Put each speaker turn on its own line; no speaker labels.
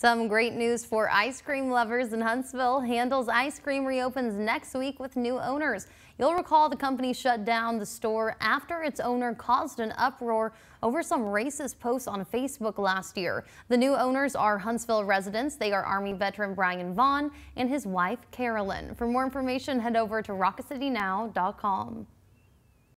Some great news for ice cream lovers in Huntsville. Handel's Ice Cream reopens next week with new owners. You'll recall the company shut down the store after its owner caused an uproar over some racist posts on Facebook last year. The new owners are Huntsville residents. They are Army veteran Brian Vaughn and his wife Carolyn. For more information, head over to rocketcitynow.com.